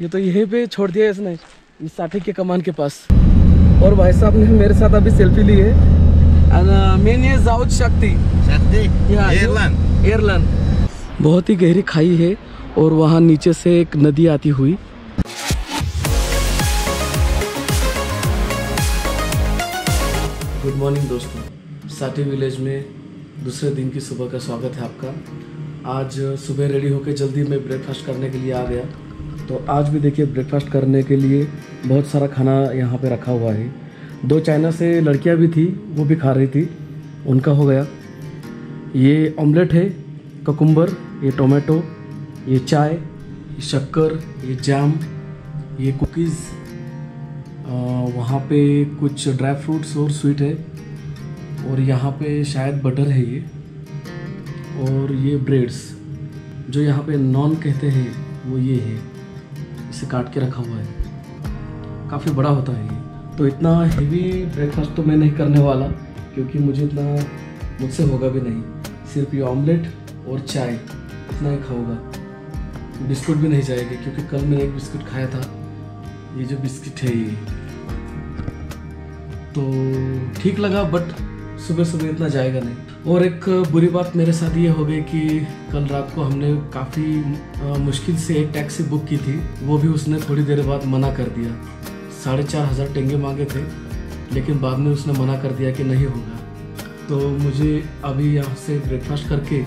ये तो यहीं पे छोड़ दिया इसने इस साठी के कमान के पास। और भाई साहब ने मेरे साथ अभी सेल्फी ली है। मेन ये जाउद शक्ति। Yeah, Irland. बहुत ही गहरी खाई है और वहाँ नीचे से एक नदी आती हुई। गुड मॉर्निंग दोस्तों। साठी विलेज में दूसरे दिन की सुबह का स्वागत है आपका। आज सुबह रेडी होकर जल्दी मैं ब्रेकफास्ट करने के लिए आ गया। तो आज भी देखिए ब्रेकफास्ट करने के लिए बहुत सारा खाना यहाँ पे रखा हुआ है। दो चाइना से लड़कियाँ भी थी, वो भी खा रही थी। उनका हो गया। ये ऑमलेट है ककुम्बर ये टोमेटो ये चाय, ये शक्कर, ये जैम ये कुकीज़ वहाँ पे कुछ ड्राई फ्रूट्स और स्वीट है। और यहाँ पे शायद बटर है ये। और ये ब्रेड्स जो यहाँ पे नॉन कहते हैं, वो ये है। इसे काट के रखा हुआ है। काफ़ी बड़ा होता है ये। तो इतना हेवी ब्रेकफास्ट तो मैं नहीं करने वाला, क्योंकि मुझे इतना मुझसे होगा भी नहीं। सिर्फ़ ये ऑमलेट और चाय, इतना ही खाऊँगा। बिस्कुट भी नहीं जाएगी, क्योंकि कल मैंने एक बिस्कुट खाया था। ये जो बिस्किट है ये। तो ठीक लगा बट सुबह सुबह इतना जाएगा नहीं। और एक बुरी बात मेरे साथ ये हो गई कि कल रात को हमने काफ़ी मुश्किल से एक टैक्सी बुक की थी। वो भी उसने थोड़ी देर बाद मना कर दिया। साढ़े चार हज़ार टेंगे मांगे थे, लेकिन बाद में उसने मना कर दिया कि नहीं होगा। तो मुझे अभी यहाँ से ब्रेकफास्ट करके,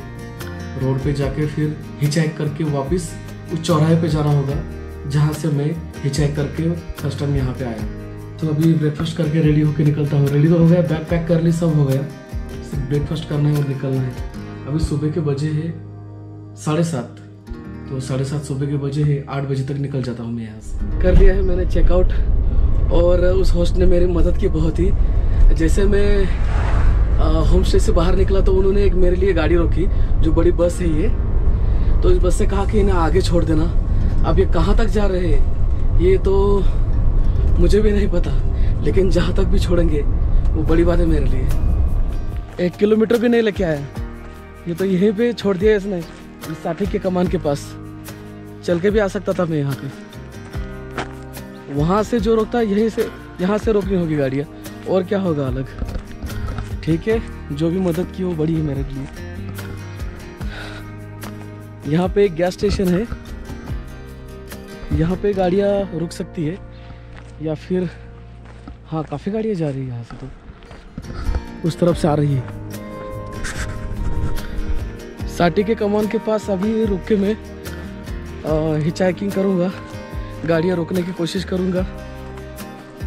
रोड पे जाके फिर हिचाइक करके वापस उस चौराहे पे जाना होगा, जहाँ से मैं हिचाइक करके फ़र्स्ट टाइम यहाँ पे आया। तो अभी ब्रेकफास्ट करके रेडी होके निकलता हूँ। रेडी तो हो गया बैग पैक कर ली, सब हो गया। सिर्फ़ ब्रेकफास्ट करना है और निकलना है। अभी सुबह के बजे है साढ़े सात। तो साढ़े सात सुबह के बजे है, आठ बजे तक निकल जाता हूँ मैं यहाँ से। कर लिया है मैंने चेकआउट और उस होस्ट ने मेरी मदद की बहुत ही। जैसे मैं होम स्टे से बाहर निकला तो उन्होंने एक मेरे लिए गाड़ी रोकी, जो बड़ी बस है ये। तो इस बस से कहा कि इन्हें आगे छोड़ देना। अब ये कहाँ तक जा रहे हैं? ये तो मुझे भी नहीं पता, लेकिन जहाँ तक भी छोड़ेंगे, वो बड़ी बात है मेरे लिए। एक किलोमीटर भी नहीं लेके आया। ये तो यहीं पे छोड़ दिया इसने, इस साठी के कमान के पास। चल के भी आ सकता था मैं यहाँ पे। वहाँ से जो रोकता है यहीं से, यहाँ से रोकनी होगी गाड़ियाँ। और क्या होगा अलग। ठीक है, जो भी मदद की वो बड़ी है मेरे लिए। यहाँ पे एक गैस स्टेशन है। यहाँ पे गाड़ियाँ रुक सकती है। या फिर हाँ काफ़ी गाड़ियाँ जा रही है यहाँ से तो। उस तरफ़ से आ रही है। साटी के कमान के पास अभी रुक के मैं हिचाइकिंग करूँगा। गाड़ियाँ रोकने की कोशिश करूँगा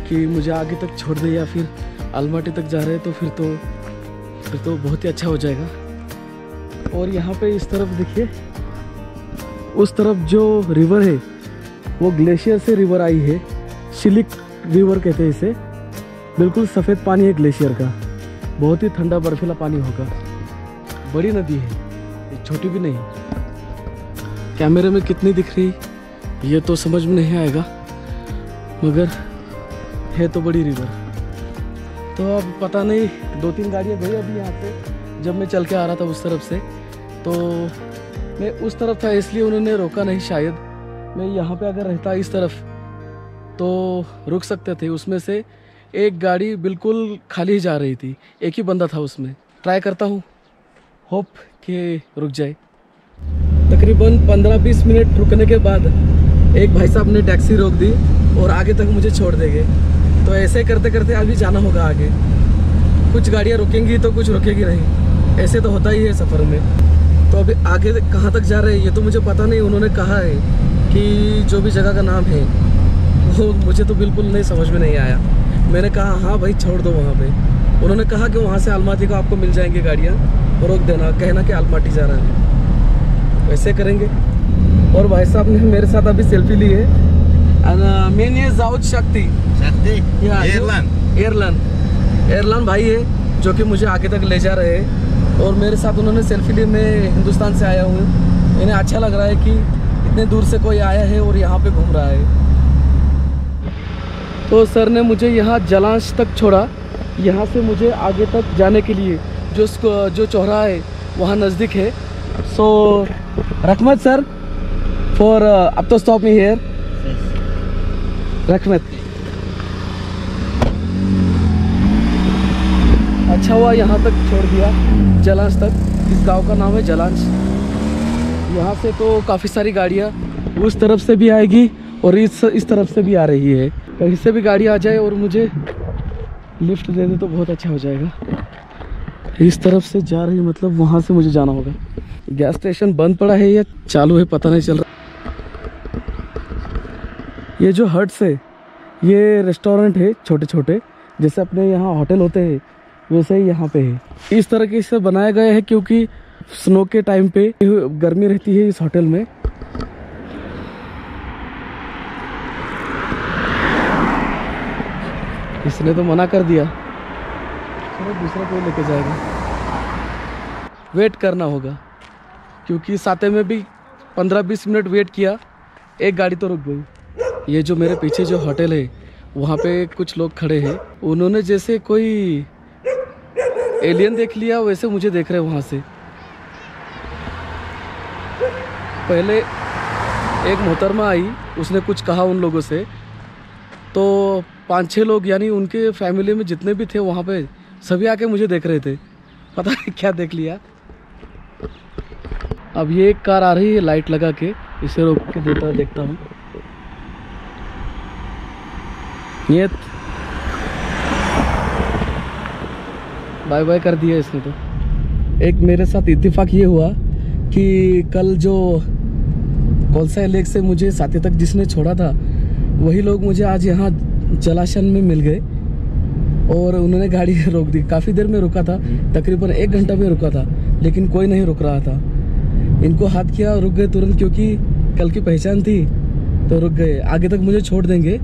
कि मुझे आगे तक छोड़ दे या फिर अलमाटी तक जा रहे हैं तो फिर तो फिर तो बहुत ही अच्छा हो जाएगा। और यहाँ पे इस तरफ़ देखिए, उस तरफ़ जो रिवर है, वो ग्लेशियर से रिवर आई है। शिलिक रिवर कहते हैं इसे। बिल्कुल सफ़ेद पानी है ग्लेशियर का। बहुत ही ठंडा बर्फीला पानी होगा। बड़ी नदी है, ये छोटी भी नहीं। कैमरे में कितनी दिख रही, ये तो समझ में नहीं आएगा। मगर है तो बड़ी रिवर तो अब पता नहीं दो तीन गाड़ियाँ गई अभी यहाँ से जब मैं चल के आ रहा था उस तरफ़ से तो मैं उस तरफ़ था, इसलिए उन्होंने रोका नहीं शायद। मैं यहाँ पे अगर रहता इस तरफ़ तो रुक सकते थे। उसमें से एक गाड़ी बिल्कुल खाली जा रही थी। एक ही बंदा था उसमें। ट्राई करता हूँ। होप कि रुक जाए। तकरीबन 15-20 मिनट रुकने के बाद एक भाई साहब ने टैक्सी रोक दी और आगे तक मुझे छोड़ देंगे तो ऐसे करते करते अभी जाना होगा आगे। कुछ गाड़ियाँ रुकेंगी तो कुछ रुकेगी नहीं। ऐसे तो होता ही है सफ़र में। तो अभी आगे कहाँ तक जा रहे हैं, ये तो मुझे पता नहीं। उन्होंने कहा है कि जो भी जगह का नाम है, वो मुझे तो बिल्कुल नहीं, समझ में नहीं आया। मैंने कहा हाँ भाई छोड़ दो वहाँ पे। उन्होंने कहा कि वहाँ से अलमाटी को आपको मिल जाएँगी गाड़ियाँ रोक देना कहना कि अलमाटी जा रहा है। वैसे करेंगे। और भाई साहब ने मेरे साथ अभी सेल्फी ली है। मेन ये जाउद शक्ति। Yeah, Irland. एयरलाइन। एयरलाइन भाई है जो कि मुझे आगे तक ले जा रहे हैं। और मेरे साथ उन्होंने सेल्फी ली मैं हिंदुस्तान से आया हूँ। इन्हें अच्छा लग रहा है कि इतने दूर से कोई आया है और यहाँ पे घूम रहा है। तो सर ने मुझे यहाँ जलांश तक छोड़ा। यहाँ से मुझे आगे तक जाने के लिए जो जो चौराहा है, वहाँ नज़दीक है। सो रकमत सर फॉर अब तो स्टॉप मी हेयर रख मत अच्छा हुआ यहाँ तक छोड़ दिया, जलांश तक। इस गाँव का नाम है जलांश। यहाँ से तो काफ़ी सारी गाड़ियाँ उस तरफ़ से भी आएगी और इस इस तरफ़ से भी आ रही है। कहीं से भी गाड़ी आ जाए और मुझे लिफ्ट दे दे तो बहुत अच्छा हो जाएगा। इस तरफ़ से जा रही मतलब वहाँ से मुझे जाना होगा। गैस स्टेशन बंद पड़ा है या चालू है, पता नहीं चल रहा। ये जो हट्स है, ये रेस्टोरेंट है छोटे छोटे जैसे अपने यहाँ होटल होते हैं, वैसे ही यहाँ पे है। इस तरह के से बनाया गया है क्योंकि स्नो के टाइम पे गर्मी रहती है इस होटल में। इसने तो मना कर दिया। चलो दूसरा कोई लेके जाएगा। वेट करना होगा। क्योंकि साथे में भी पंद्रह बीस मिनट वेट किया। एक गाड़ी तो रुक गई। ये जो मेरे पीछे जो होटल है, वहाँ पे कुछ लोग खड़े हैं। उन्होंने जैसे कोई एलियन देख लिया, वैसे मुझे देख रहे वहाँ से। पहले एक मोहतरमा आई, उसने कुछ कहा उन लोगों से। तो पाँच छः लोग, यानी उनके फैमिली में जितने भी थे, वहाँ पे सभी आके मुझे देख रहे थे। पता नहीं क्या देख लिया। अब ये एक कार आ रही है, लाइट लगा के। इसे रोक के देता देखता हूँ। ये बाय बाय कर दिया इसने तो। एक मेरे साथ इत्तेफाक ये हुआ कि कल जो कौलसा लेक से मुझे साथी तक जिसने छोड़ा था वही लोग मुझे आज यहाँ जलाशन में मिल गए और उन्होंने गाड़ी रोक दी। काफ़ी देर में रुका था, तकरीबन एक घंटा में रुका था, लेकिन कोई नहीं रुक रहा था। इनको हाथ किया रुक गए तुरंत, क्योंकि कल की पहचान थी तो रुक गए। आगे तक मुझे छोड़ देंगे।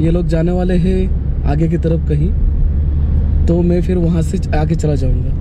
ये लोग जाने वाले हैं आगे की तरफ़ कहीं। तो मैं फिर वहाँ से आगे चला जाऊँगा।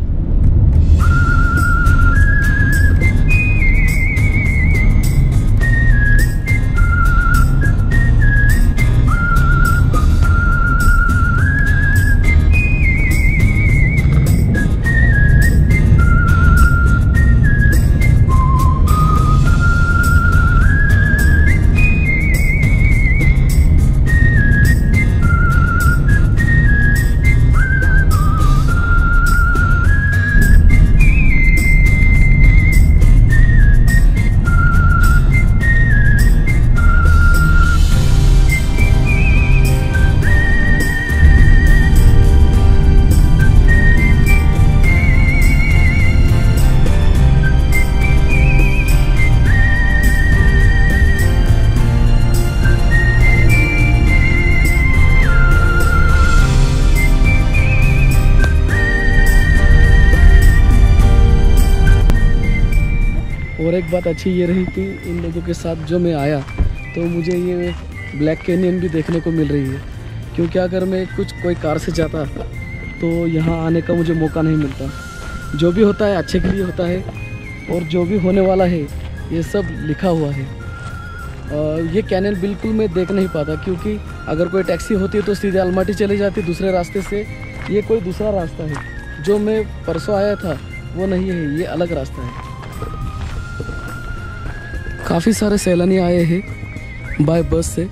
और एक बात अच्छी ये रही कि इन लोगों के साथ जो मैं आया तो मुझे ये ब्लैक कैनियन भी देखने को मिल रही है। क्योंकि अगर मैं कुछ कोई कार से जाता तो यहाँ आने का मुझे मौका नहीं मिलता। जो भी होता है, अच्छे के लिए होता है, और जो भी होने वाला है, ये सब लिखा हुआ है। ये कैनल बिल्कुल मैं देख नहीं पाता, क्योंकि अगर कोई टैक्सी होती है तो सीधे अलमाटी चली जाती, दूसरे रास्ते से। ये कोई दूसरा रास्ता है। जो मैं परसों आया था, वो नहीं है, ये अलग रास्ता है। काफ़ी सारे सैलानी आए हैं बाय बस से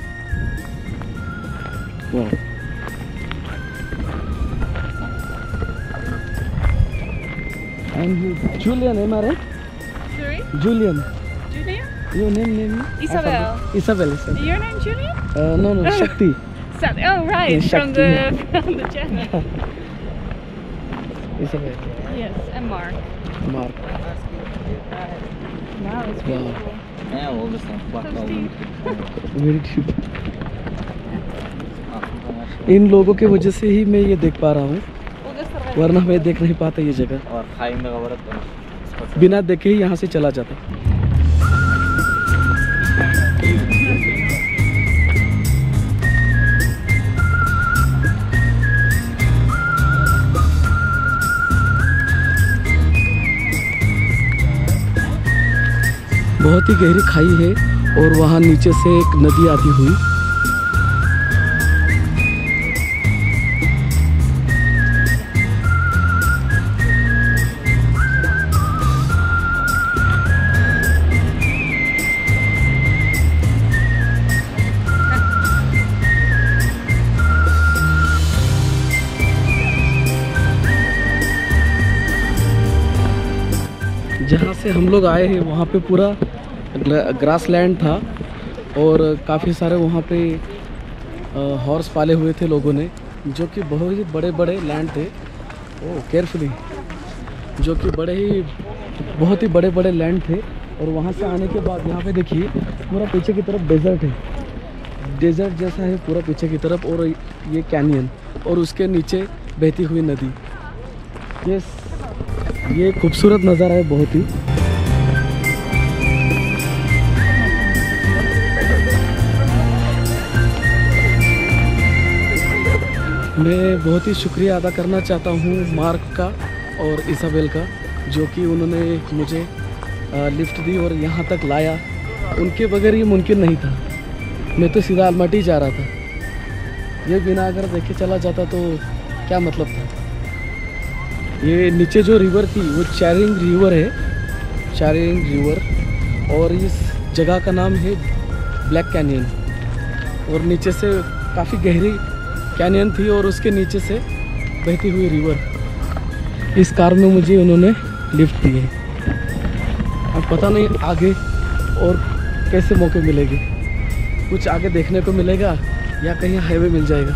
And Julian, am I right? Sorry? Julian. Julia? Your name, name? Isabel. Isabel, Isabel. Your name Julia? Uh, no, no, Shakti. Sally. Oh, right. Yeah, Shakti, from the yeah. from the channel. Isabel. yes, and Mark. Mark. Wow, it's beautiful. Wow. इन लोगों के वजह से ही मैं ये देख पा रहा हूँ वरना मैं देख नहीं पाता ये जगह। बिना देखे ही यहाँ से चला जाता। बहुत ही गहरी खाई है और वहाँ नीचे से एक नदी आती हुई। जहाँ से हम लोग आए हैं, वहाँ पे पूरा ग्रास लैंड था और काफ़ी सारे वहाँ पे हॉर्स पाले हुए थे लोगों ने, जो कि बहुत ही बड़े बड़े लैंड थे। ओ केयरफुली जो कि बड़े ही, बहुत ही बड़े बड़े लैंड थे और वहाँ से आने के बाद यहाँ पे देखिए, पूरा पीछे की तरफ़ डेजर्ट है। डेजर्ट जैसा है पूरा पीछे की तरफ़ और ये कैनियन और उसके नीचे बहती हुई नदी। ये ये खूबसूरत नज़ारा है बहुत ही। मैं बहुत ही शुक्रिया अदा करना चाहता हूँ मार्क का और इसाबेल का, जो कि उन्होंने मुझे लिफ्ट दी और यहाँ तक लाया। उनके बगैर ये मुमकिन नहीं था। मैं तो सीधा अलमाटी जा रहा था। ये बिना अगर देखे चला जाता तो क्या मतलब था? ये नीचे जो रिवर थी, वो चैरिंग रिवर है। चैरिंग रिवर और इस जगह का नाम है ब्लैक कैनियन। और नीचे से काफ़ी गहरी कैनियन थी और उसके नीचे से बहती हुई रिवर। इस कार में मुझे उन्होंने लिफ्ट दी है। अब पता नहीं आगे और कैसे मौके मिलेंगे। कुछ आगे देखने को मिलेगा या कहीं हाईवे मिल जाएगा।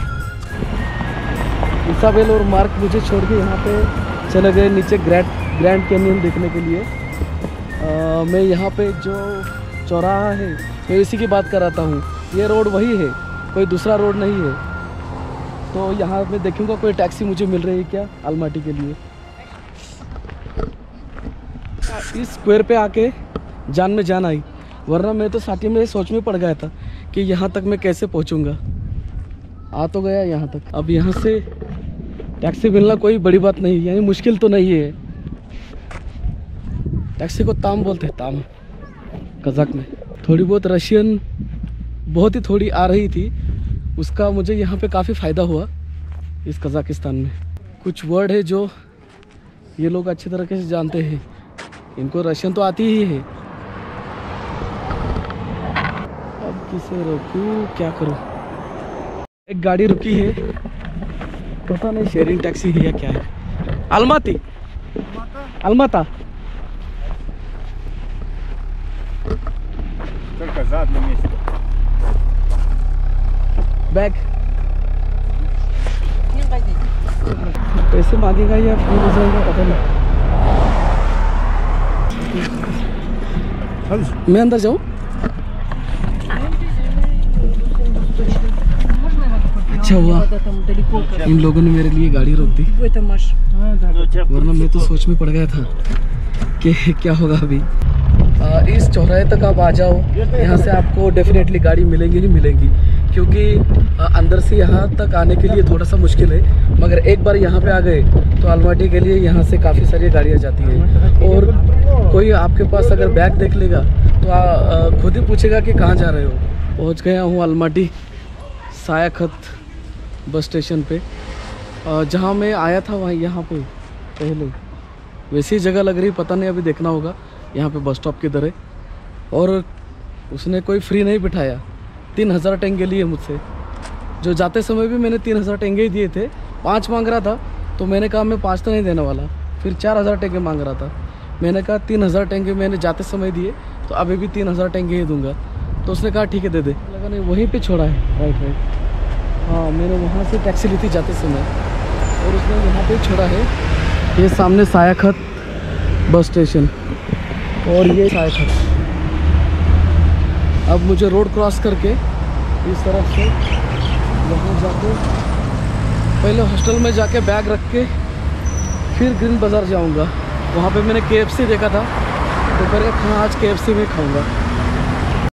इसाबेल और मार्क मुझे छोड़ के यहाँ पे चले गए नीचे ग्रैंड ग्रैंड कैनियन देखने के लिए। आ, मैं यहाँ पे जो चौराहा है मैं इसी की बात कर रहा हूँ। ये रोड वही है कोई दूसरा रोड नहीं है। तो यहाँ मैं देखूँगा कोई टैक्सी मुझे मिल रही है क्या अलमाटी के लिए। इस स्क्वायर पे आके जान में जान आई, वरना मैं तो साथी में सोच में पड़ गया था कि यहाँ तक मैं कैसे पहुँचूँगा। आ तो गया यहाँ तक। अब यहाँ से टैक्सी मिलना कोई बड़ी बात नहीं, यानी मुश्किल तो नहीं है। टैक्सी को ताम बोलते हैं, ताम। कज़ाक में। थोड़ी बहुत रशियन बहुत ही थोड़ी आ रही थी उसका मुझे यहाँ पे काफ़ी फ़ायदा हुआ इस कज़ाकिस्तान में कुछ वर्ड है जो ये लोग अच्छी तरीके से जानते हैं इनको रशियन तो आती ही है अब किसे रोकूं क्या करूं एक गाड़ी रुकी है पता नहीं शेयरिंग टैक्सी है या क्या है अलमाती अलमाता Только за одно место. बैग। पैसे मांगेगा या फ्री हो जाएगा पता नहीं। मैं अंदर जाऊँ? अच्छा हुआ। इन लोगों ने मेरे लिए गाड़ी रोक दी। वरना मैं तो सोच में पड़ गया था कि क्या होगा अभी। आ, इस चौराहे तक आप आ जाओ। यहाँ से आपको डेफिनेटली गाड़ी मिलेंगी ही मिलेंगी। क्योंकि अंदर से यहाँ तक आने के लिए थोड़ा सा मुश्किल है। मगर एक बार यहाँ पे आ गए तो अलमाटी के लिए यहाँ से काफ़ी सारी गाड़ियाँ जाती हैं। और कोई आपके पास अगर बैग देख लेगा तो खुद ही पूछेगा कि कहाँ जा रहे हो। पहुँच गया हूँ अलमाटी सायाखत बस स्टेशन पे। जहाँ मैं आया था वहाँ, यहाँ पे, पहले। वैसी जगह लग रही पता नहीं, अभी देखना होगा। यहाँ पे बस स्टॉप किधर है। और उसने कोई फ्री नहीं बिठाया। तीन हज़ार टेंगे लिए मुझसे। जो जाते समय भी मैंने तीन हज़ार टेंगे ही दिए थे। पाँच मांग रहा था तो मैंने कहा, मैं पाँच तो नहीं देने वाला। फिर चार हज़ार टेंगे मांग रहा था। मैंने कहा, तीन हज़ार टेंगे मैंने जाते समय दिए तो अभी भी तीन हज़ार टेंगे ही दूँगा। तो उसने कहा, ठीक है, दे दे। लगा नहीं, वहीं पे छोड़ा है। राइट राइट हाँ मैंने वहाँ से टैक्सी ली थी जाते समय। और उसने यहाँ पे छोड़ा है। ये सामने सायाखत बस स्टेशन। और ये सायाखत। अब मुझे रोड क्रॉस करके इस तरफ़ से वहाँ जाके पहले हॉस्टल में जाके बैग रख के फिर ग्रीन बाज़ार जाऊँगा। वहाँ पे मैंने के देखा था। तो का खाना आज के में खाऊँगा।